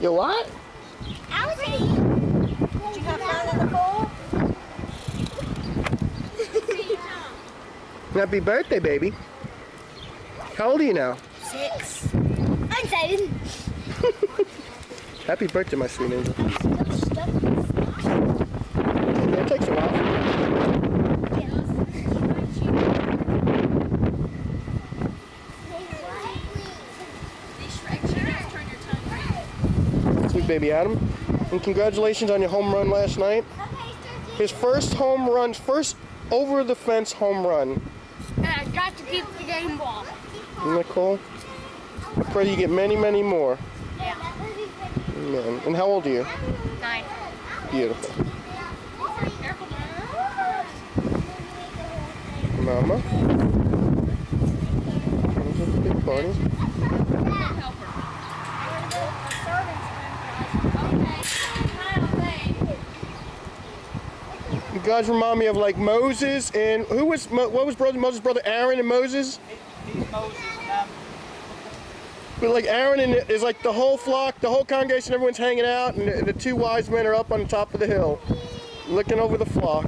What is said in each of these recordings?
You what? I was Did you have fun in the pool? Happy birthday, baby. How old are you now? Six. I'm seven. Happy birthday, my sweet angel. Yeah, it takes a while. Sweet baby Adam. And congratulations on your home run last night. His first home run, first over the fence home run. And I got to keep the game ball. Isn't that cool? I pray you get many, many more. Yeah. Amen. And how old are you? Nine. Beautiful. Mama. This is a big party. Guys remind me of like Moses and who was what was brother Moses' brother Aaron and Moses? Moses and But like Aaron and is like the whole flock, the whole congregation, everyone's hanging out, and the, the two wise men are up on top of the hill, looking over the flock.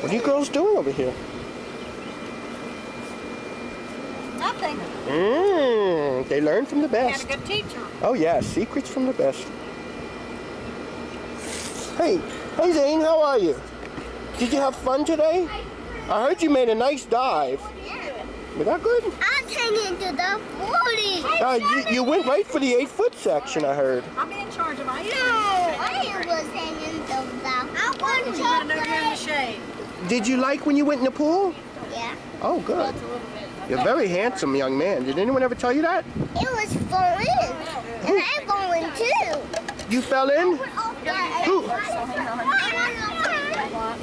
What are you girls doing over here? Nothing. Mmm, they learn from the best. Had a good teacher. Oh yeah, secrets from the best. Hey, hey Zane, how are you? Did you have fun today? I heard you made a nice dive. Was that good? I'm turning to the 40. Uh, you, you went right for the eight foot section, I heard. I'm in charge of my No, I was hanging to the I want You gotta know you're in the shade. Did you like when you went in the pool? Yeah. Oh, good. You're a very handsome young man. Did anyone ever tell you that? It was fun. And I'm going too. You fell in? Who?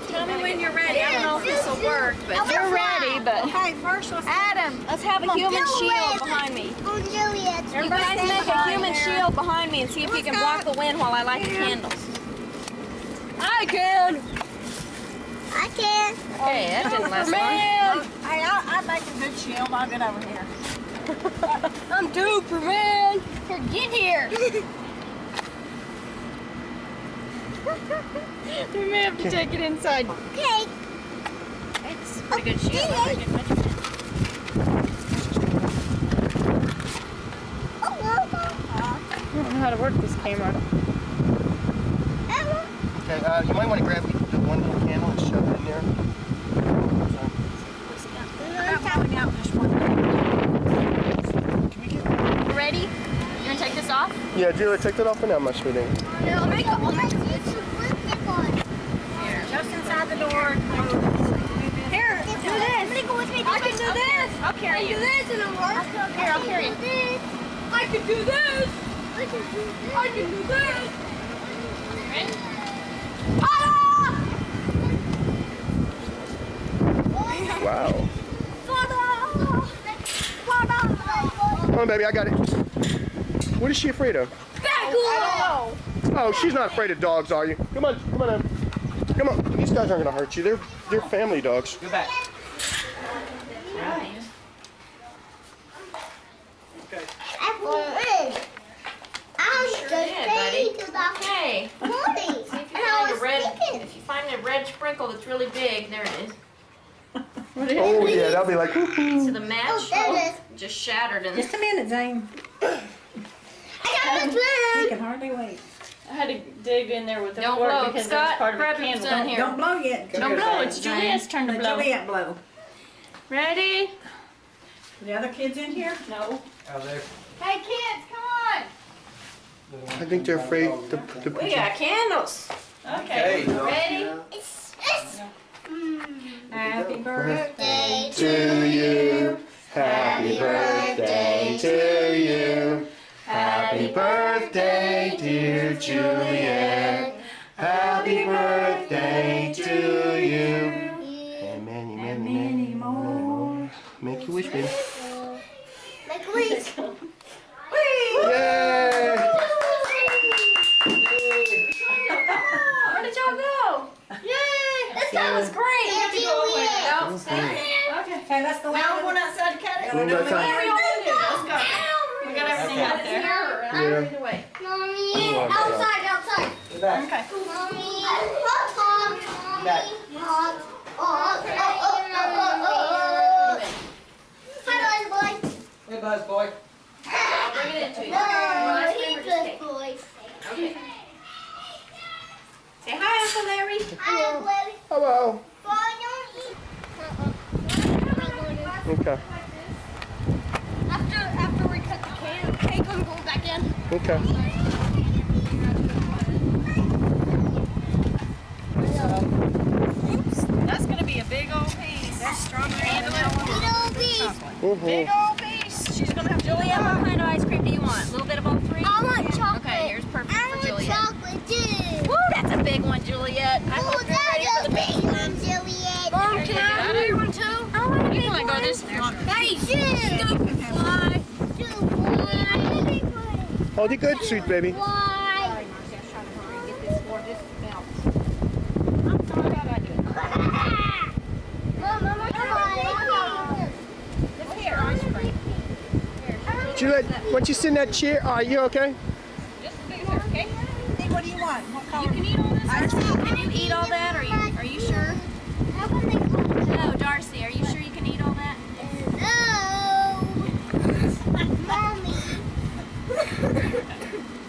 Tell me when you're ready. I don't know if this will work, but You're ready, but Okay, first let's Adam, let's have a Come human do shield it. behind me. Oh, Juliet. You guys make a human shield behind me and see if you can block the wind while I light the candles. I can. I can. Hey, that didn't last long. Hey, I, I make a good shield. I'll get over here. I'm duper, man. Get here. we may have to take it inside. Okay. It's a pretty good shield. I think it measurement. Oh, I don't know how to work this camera. Okay, uh, you might want to grab the one little candle and shove it in there. I'm coming out this one. Can we get... You ready? You gonna take this off? Yeah, Julia, take that off for now, my sweet angel. I'll make I'll make you flip on. Just inside the door. Here, do this. I'm gonna go with me. I can do this. I'll carry I you. can do this and it'll work. Here, I'll carry you. This. I can do this. I can do this. I can do this. Ready? Wow. Father. Father. Come on, baby, I got it. What is she afraid of? I Oh, she's not afraid of dogs, are you? Come on, come on, Em. Come on. These guys aren't gonna hurt you. They're they're family dogs. Go back. I will win. I'm just did, ready buddy. to the Okay. Morning. See if you And I find a was red. thinking. If you find a red sprinkle that's really big, there it is. Oh yeah, that'll be like. woo-hoo. So the match Oh, there it is. just shattered in. Just a minute, Zane. I got the You twin. can hardly wait. I had to dig in there with the Don't fork blow. because Scott, it's part of grab a your candle. son here. Don't blow yet. Don't blow. It's Juliet's turn to Let blow. Juliet blow. Ready? The other kids in here? No. Oh there. Hey kids, come on. I think they're afraid. The, the, We got candles. Okay. Ready? It's, it's Happy birthday. to you. Happy birthday to you. Happy birthday, dear Juliet. Happy birthday to you. And many, many, many, many more. Make your wish, baby. Make a wish. Yay! Where did y'all go? Yay! This guy was great. Happy Juliet. No, stay. Okay, let's go out. Now one outside to cut it. One more time. What do you want to do? Let's go. Yeah. Either way. Mommy, outside, outside. Get back. Okay. Mommy, hot, hot, Back. mommy, hot, hot, oh, oh, oh, oh, oh. Hi, boy. Hey, Buzz boy. I'll bring it into you. No, Ice he's or just boy. Okay. Say hi, Uncle Larry. Hi, Larry. Hello. Don't eat. Okay. After, after we cut the can, cake, I'm going back in. Okay. Oops, that's gonna be a big old piece. There's strawberry and vanilla. Little piece. Big old piece. She's gonna have to Juliet, what kind of ice cream do you want? A little bit of all three? I want chocolate. Okay, here's perfect I for want Juliet. chocolate too. Woo, that's a big one, Juliet. I Oh, hope you're ready for the big big one. one, Juliet. Mom, can I have a big one too? I want a big You one. can go this way. Hey, two. Stupid fly. Hold it good, sweet baby. Why? Mom, Mama, why? Here, ice. Juliet, once you sit in that chair, are you okay? Just a okay? Hey, what do you want? What color? You can eat all this. Can you eat all that? Are you Are you sure? No, Darcy. Are you sure you can eat all that? No. Mommy.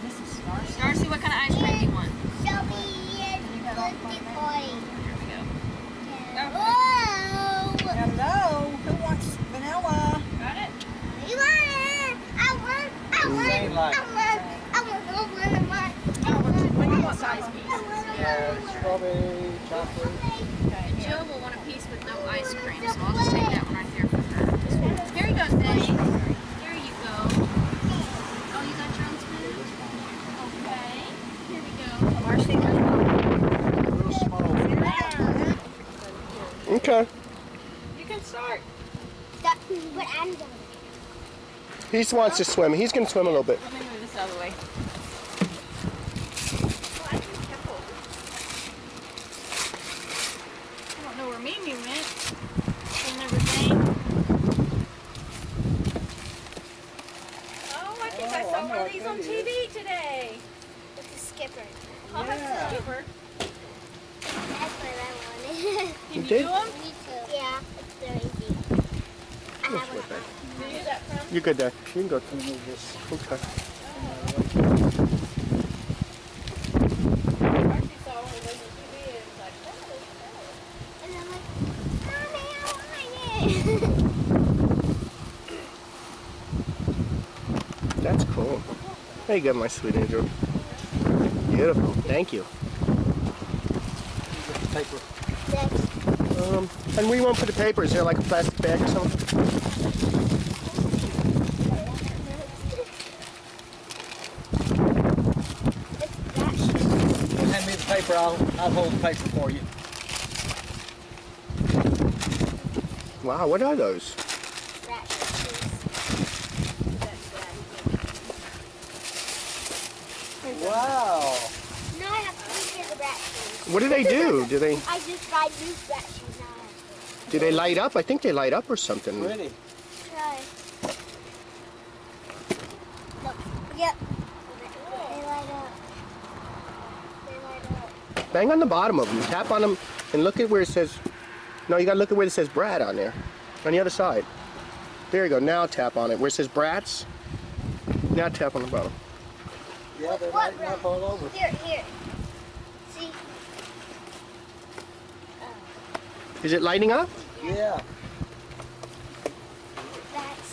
This is Star's. Darcy, what kind of ice cream do you want? Shelby is birthday party. Here we go. Whoa. Hello. Who wants vanilla? Got it. You want it? I want, I want, Same I like- want, I want, I want, I want, I What do you want. want size piece? Yeah, strawberry, chocolate. And Jill will want a piece with no ice cream, so I'll just take that one right there for her. Here you go, Daddy. Here you go. Oh, you got your own spoon? Okay. Here we go. Marcy, Real. Okay. you can start. That, but I'm going. He just wants to swim. He's going to swim a little bit. Let me move this out of the way. I don't know where Mimi went. And everything. Oh, I think I Oh, I saw know one of what these that on is. TV today. It's a skipper. I'll have to skipper. That's what I wanted. Can you did? do them? Me too. Yeah, it's very easy. I have one. Do you do that from? You're good there. You can go. Move this. Okay. Marcy saw one of those on TV and was like, oh, And I'm like, to move this it. That's cool. There you go, my sweet angel. Beautiful. Thank you. Paper. Um, and we won't put the papers. Is there like a plastic bag or something? Hand me the paper. I'll, I'll hold the paper for you. Wow, what are those? Wow. Now I have three pairs of rat shoes. What do they do? Do they I just buy these rat shoes now. do they light up? I think they light up or something. Pretty. Try. Look. Yep. They light up. They light up. Bang on the bottom of them. Tap on them and look at where it says. No, you gotta look at where it says Bratz on there. On the other side. There you go. Now tap on it where it says Bratz. Now tap on the bottom. Yeah, they're What lighting up all over. Here, here. See? Is it lighting up? Yeah. That's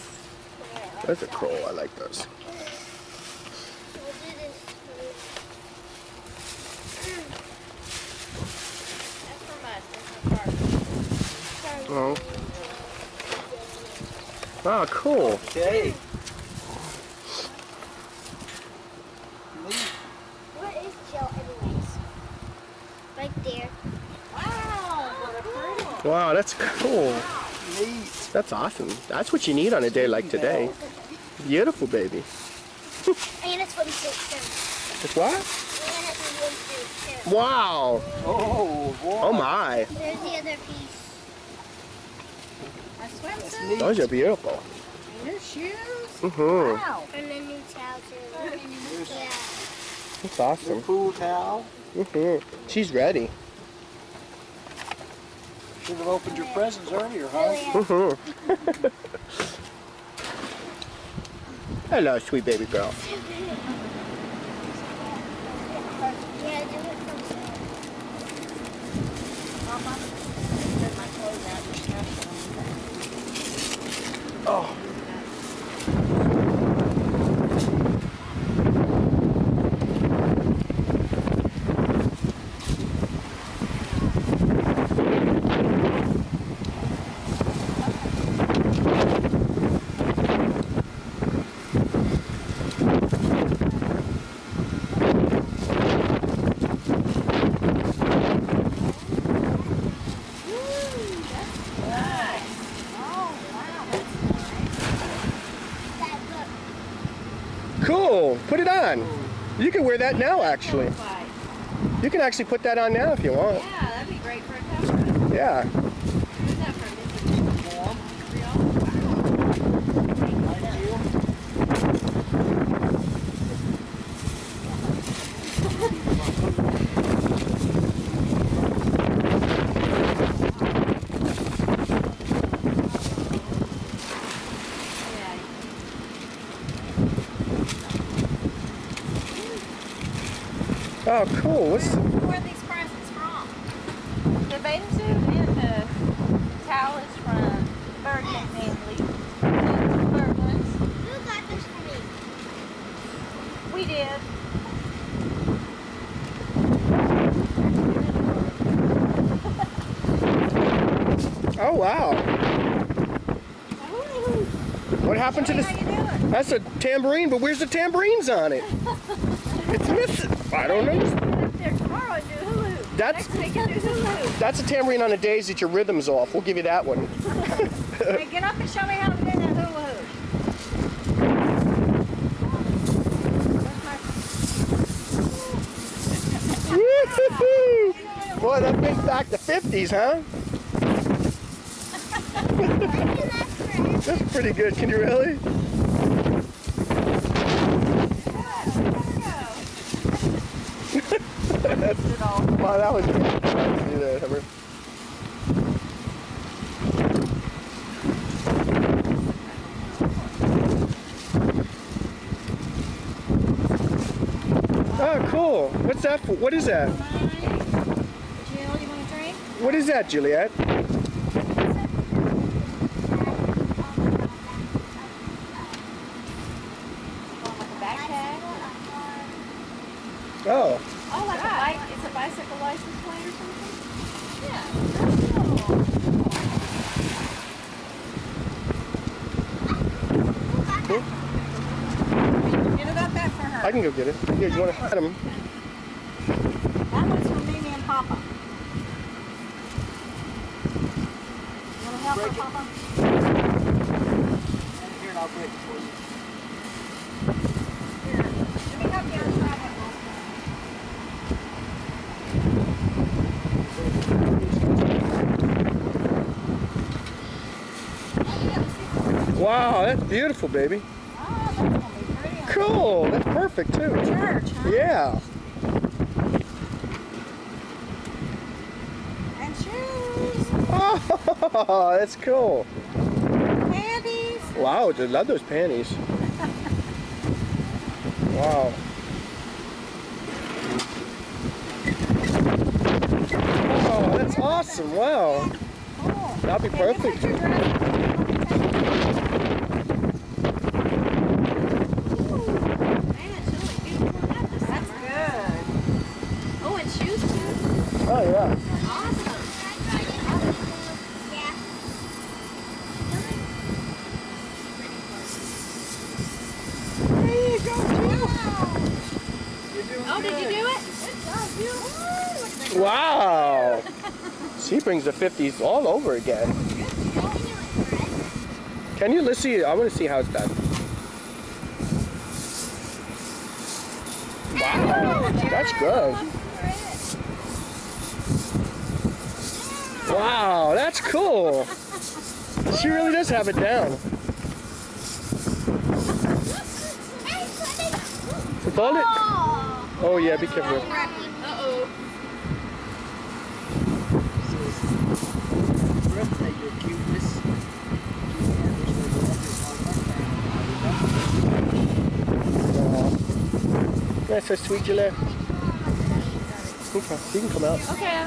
where I like Those are cool. I like those. We'll do this. That's from us. That's from Barbie. Oh. Oh, cool. Okay. What is Jill anyways? Right there. wow, what a pretty. Wow, that's cool. Neat. That's awesome. That's what you need on a day like today. Beautiful, baby. And a swimsuit too. It's what? And a swimsuit too. Wow. Oh, boy. Oh my. There's the other piece. A swimsuit. Those are beautiful. Your shoes. Mm-hmm. Wow. And a new towel too. Yeah. That's awesome. Pool towel. hmm She's ready. Should have opened your presents earlier, huh? hmm Hello, sweet baby girl. Yeah, do it from Oh. that book. Cool. Put it on. You can wear that now, actually. You can actually put that on now if you want. Yeah, that'd be great for a cover. Yeah. Who's that for? Warm. Real? Thank you. Yeah. Oh, cool. What's Where are these presents from? The bathing suit and the towel is from Bergman family. Bergman's. Who got this for me? We did. Oh wow. What happened to this? That's a tambourine, but where's the tambourines on it? It's missing. I don't know. There tomorrow and do hula. That's- Next week do hula. That's a tambourine on the days that your rhythm's off. We'll give you that one. Hey, get up and show me how to do that hula hoop. Boy, that brings back the 50s, huh? That's pretty good. Can you really? Wow, that was good. to do Hummer. Oh, cool. What's that for? What is that? Jill, you want a drink? What is that, Juliet? Oh, Oh, a bike, it's a bicycle license plate or something? You know, got that for her. I can go get it. Here, do you want to hide them? That one's for Mimi and Papa. You want to help her, Papa? Here, and I'll break it for you. Let me help you untie that one. Wow, that's beautiful, baby. Oh, that's going to be pretty Cool. That's perfect, too. church, huh? Yeah. And shoes, Oh, that's cool. panties. Wow, I love those panties. Wow. Oh, that's awesome. Wow. Cool. That'd be perfect. put your dress That's good. Oh, and shoes too? Oh, yeah. Awesome. Yeah. There you go, Jill. Oh, did you do it? Wow. She brings the 50s all over again. Can you, let's see, I want to see how it's done. Wow, that's good. Wow, that's cool. She really does have it down. Fold it. Oh yeah, be careful. Birthday, your cuteness. That's so sweet, Juliet. Okay, you can come out. Okay.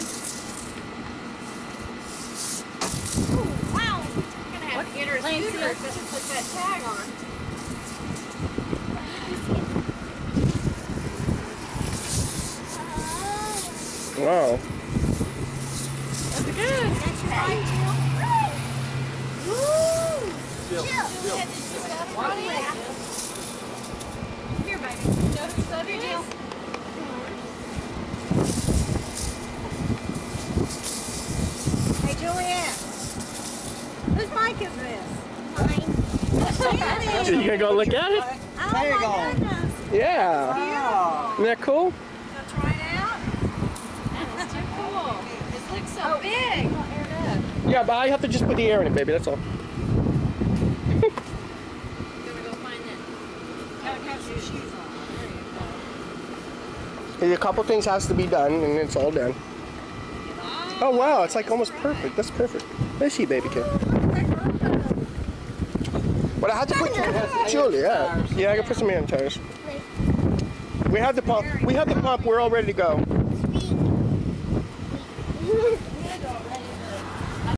Wow. I'm gonna have to get her a Lance, scooter look. just to put that tag on. Wow. That's good. Here, baby. Notice love your deal. Hey, Juliet. Whose mic is this? Sandy. You gonna go look at it? Oh There you oh, my go. goodness. Yeah. Oh. Isn't that cool? Gonna try it out? That's too cool. It looks so oh. big. Yeah, but I have to just put the air in it, baby. That's all. Gonna go find that. Gotta have your shoes on. There you go. There's a couple things has to be done, and it's all done. Oh wow, it's like almost perfect. That's perfect. Let's see, baby kid. But I had to put Julie, yeah, yeah. I can put some air tires. We have the pump. We have the pump. We're all ready to go.